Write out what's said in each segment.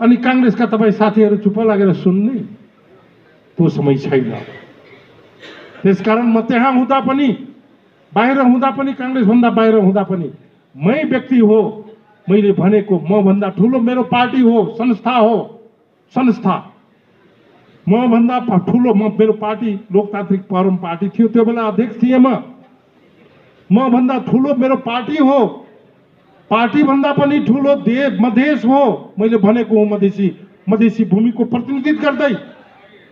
अनि काङ्ग्रेसका तपाईँ साथीहरू चुप्प लागेर सुन्ने त्यो समय छैन। त्यसकारण म त्यहाँ हुँदा पनि बाहिर हुँदा पनि काङ्ग्रेसभन्दा बाहिर हुँदा पनि मै व्यक्ति हो मैले भनेको मभन्दा ठुलो मेरो पार्टी हो संस्था हो संस्था। मभन्दा ठुलो म मेरो पार्टी लोकतान्त्रिक परम पार्टी थियो त्यो बेला अध्यक्ष थिएँ म। मभन्दा ठुलो मेरो पार्टी हो पार्टीभन्दा पनि ठुलो दे मधेस हो। मैले भनेको हो मधेसी मधेसी भूमिको प्रतिनिधित्व गर्दै।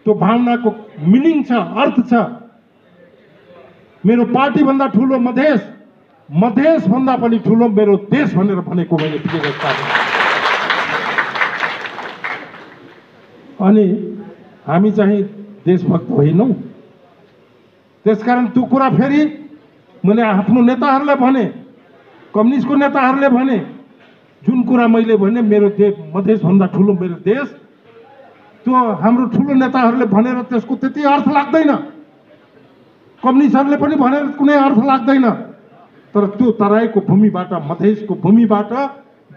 त्यो भावनाको मिनिङ छ अर्थ छ। मेरो पार्टीभन्दा ठुलो मधेस मधेसभन्दा पनि ठुलो मेरो देश भनेर भनेको मैले अनि हामी चाहिँ देशभक्त होइनौँ। त्यसकारण त्यो कुरा फेरि मैले आफ्नो नेताहरूलाई भने कम्युनिस्टको नेताहरूले भने जुन कुरा मैले भने मेरो देश मधेसभन्दा ठुलो मेरो देश। त्यो हाम्रो ठुलो नेताहरूले भनेर त्यसको त्यति अर्थ लाग्दैन। कम्युनिस्टहरूले पनि भनेर कुनै अर्थ लाग्दैन। तर त्यो तराईको भूमिबाट मधेसको भूमिबाट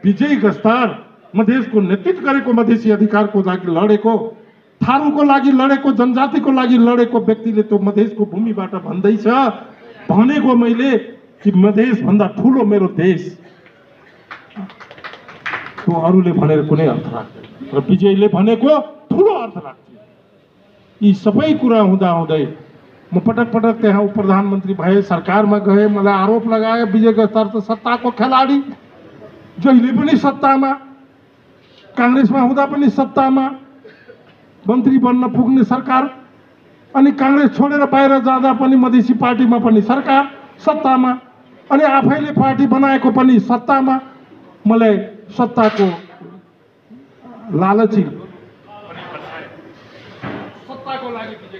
विजय गस्तार मधेसको नेतृत्व गरेको मधेसी अधिकारको लागि लडेको थारूको लागि लडेको जनजातिको लागि लडेको व्यक्तिले त्यो मधेसको भूमिबाट भन्दैछ। भनेको मैले कि मधेसभन्दा ठुलो मेरो देश। त्यो अरूले भनेर कुनै अर्थ राख्दैन। र विजयले भनेको ठुलो अर्थ राख्छ यी सबै कुरा हुँदा हुँदै म पटक पटक त्यहाँ उप प्रधानमन्त्री भए सरकारमा गएँ मलाई आरोप लगाए विजय गस्तार त सत्ताको खेलाडी जहिले पनि सत्तामा काङ्ग्रेसमा हुँदा पनि सत्तामा मन्त्री बन्न पुग्ने सरकार अनि काङ्ग्रेस छोडेर बाहिर जाँदा पनि मधेसी पार्टीमा पनि सरकार सत्तामा अनि आफैले पार्टी बनाएको पनि सत्तामा मलाई सत्ताको लालची। सत्ताको लागि विजय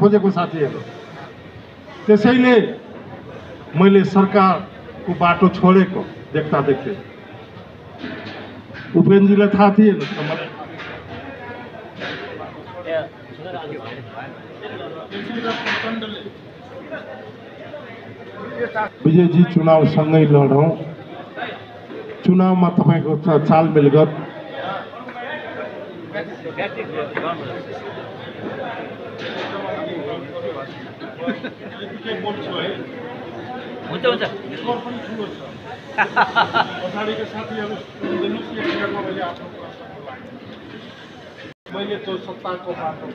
खोजेको साथीहरू त्यसैले मैले सरकारको बाटो छोडेको देख्दा देख्दै। उपेन्द्रजीलाई थाहा थिएन तर मलाई विजयजी चुनावसँगै लडौँ चुनावमा तपाईँको च- चालमेल गर हुन्छ हुन्छ। पछाडिका साथीहरू सुनिदिनुहोस् यो कुरामा मैले आफ्नो प्रश्नको लागि मैले त्यो सत्ताको बाटो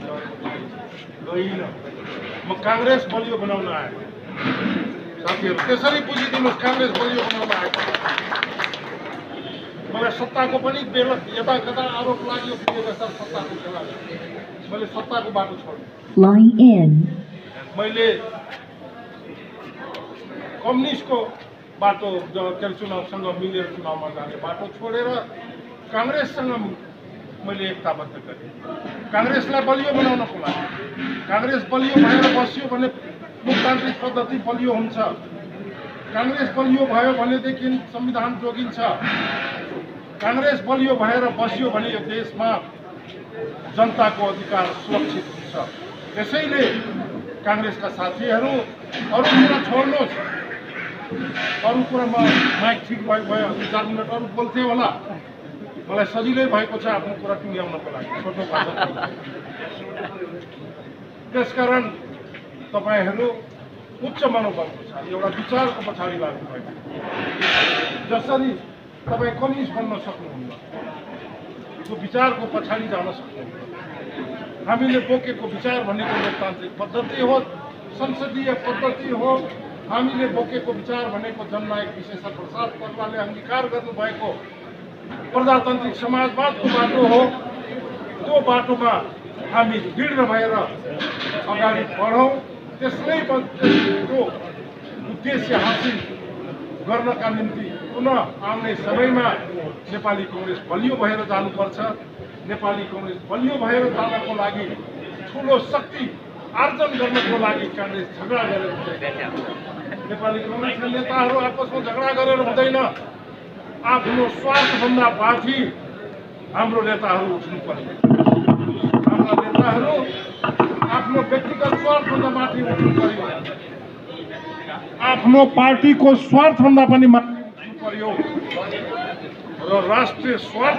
गइनँ। म काङ्ग्रेस बलियो बनाउन आएँ। साथीहरू त्यसरी बुझिदिनुहोस् काङ्ग्रेस बलियो बनाउन आएको मलाई सत्ताको पनि बेला यता कता आरोप लाग्यो सत्ताको खेलाडी मैले सत्ताको बाटो छोडेँ. मैले कम्युनिस्टको बाटो के अरे चुनावसँग मिलेर चुनावमा जाने बाटो छोडेर काङ्ग्रेससँग मैले एकताबद्ध गरेँ। काङ्ग्रेसलाई बलियो बनाउनको लागि। काङ्ग्रेस बलियो भएर बस्यो भने लोकतान्त्रिक पद्धति बलियो हुन्छ। काङ्ग्रेस बलियो भयो भनेदेखि संविधान जोगिन्छ। काङ्ग्रेस बलियो भएर बस्यो भने यो देशमा जनताको अधिकार सुरक्षित हुन्छ। त्यसैले काङ्ग्रेसका साथीहरू अरू कुरा छोड्नुहोस्। अरू कुरामा माइक ठिक भयो भयो चार मिनट अरू बोल्थे होला। मलाई सजिलै भएको छ आफ्नो कुरा टुङ्ग्याउनको लागि छोटो त्यसकारण तपाईँहरू उच्च मनोबलको छ एउटा विचारको पछाडि लाग्नु भएको जसरी तपाईँ कम्युनिस्ट बन्न सक्नुहुन्न त्यो विचारको पछाडि जान सक्नुहुन्न हामीले बोकेको विचार भनेको लोकतान्त्रिक पद्धति हो संसदीय पद्धति हो हामीले बोकेको विचार भनेको जननायक विशेषर प्रसाद कोइरालाले अङ्गीकार गर्नुभएको प्रजातान्त्रिक समाजवादको बाटो हो। त्यो बाटोमा हामी दृढ भएर अगाडि बढौँ। त्यसमै ब- त्यो उद्देश्य हासिल गर्नका निम्ति पुनः आउने समयमा नेपाली कङ्ग्रेस बलियो भएर जानुपर्छ। नेपाली कङ्ग्रेस बलियो भएर जानको लागि ठुलो शक्ति आर्जन गर्नको लागि काङ्ग्रेस झगडा गरेर हुँदैन। नेपाली कङ्ग्रेसका नेताहरू आपसमा झगडा गरेर हुँदैन। आफ्नो स्वार्थभन्दा माथि हाम्रो नेताहरू उठ्नु पर्ने। हाम्रा नेताहरू आफ्नो व्यक्तिगत स्वार्थभन्दा माथि उठ्नु पर्यो। आफ्नो पार्टीको स्वार्थभन्दा पनि माथि पर्यो। र राष्ट्रिय स्वार्थ